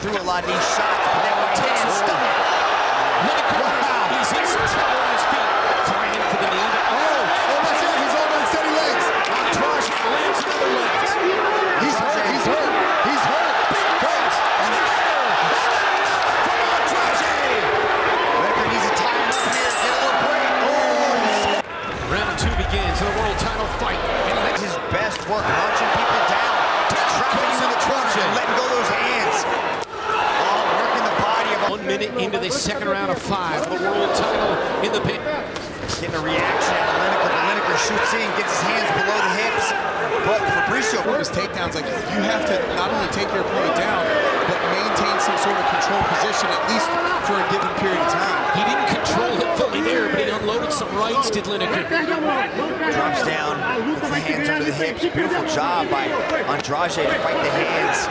through a lot of these shots, but then when takes a stop. Body of one minute into the second round of five. The world title in the pit. Getting a reaction out of Lineker. but Lineker shoots in, gets his hands below the hips. But Fabricio, His takedowns, like you have to not only take your opponent down, but maintain some sort of control position at least for a given period of time. He didn't control it fully there, but he unloaded some rights, did Lineker. drops down, puts the hands under the hips. Beautiful job by Andrade to fight the hands.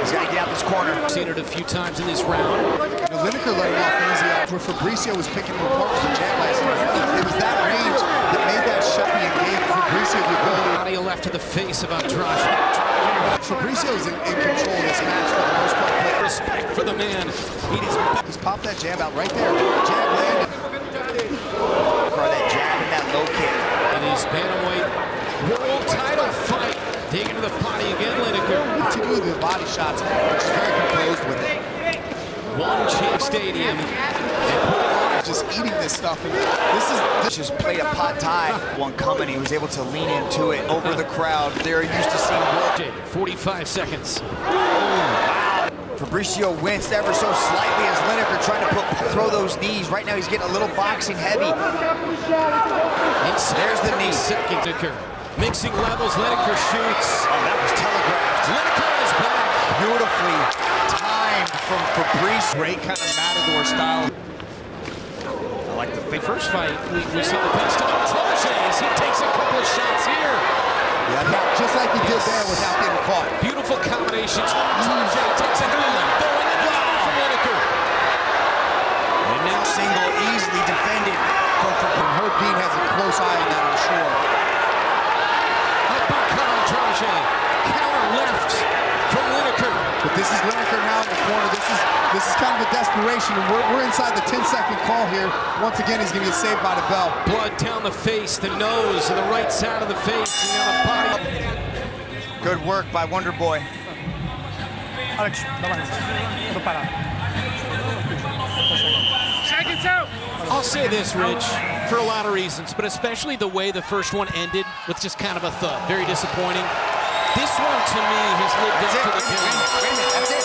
He's got to get out this corner. Seen it a few times in this round. You know, Lineker let him off easy out where Fabricio was picking him apart with the jab last night. It was that range that made that shot and gave Fabricio the ability. Body left to the face of Andrade. Fabricio's in, in control of this match for the most part. But Respect for the man. He is He's popped that jab out right there. Jab landed. For that jab and that low kick. in his bantamweight world title fight. Digging to the body again, Lineker. Particularly the body shots, which is very composed with it. One Champ Stadium. And putting on Just eating this stuff. And this is this Just played a pot tie. One coming, he was able to lean into it over the crowd. They're used to seeing work. 45 seconds. Fabricio winced ever so slightly as Lineker trying to put, throw those knees. Right now he's getting a little boxing heavy. There's the knee. Lineker. Mixing levels, Lineker shoots. Oh, that was telegraphed. Lineker is back. Beautifully timed from Fabrice. great kind of matador style. I like the The first fight, we, we saw the best of Andrade as he takes a couple of shots here. Just like he did there without getting caught. Beautiful combinations. Andrade takes a hand left throw and then wow. from Lineker. And now single easily defended from Fabricio. Herb Dean has a close eye on that, Andrade. Counter left from Lineker. But this is Lineker now in the corner. This is this is kind of a desperation, and we're, we're inside the 10-second call here. Once again, he's going to get saved by the bell. Blood down the face, the nose, and the right side of the face, and on the body. Good work by Wonder Boy. Alex, dá mais. Vou parar. Seconds out. I'll say this, Rich, for a lot of reasons, but especially the way the first one ended with just kind of a thud. Very disappointing. This one, to me, has lived up to the billing.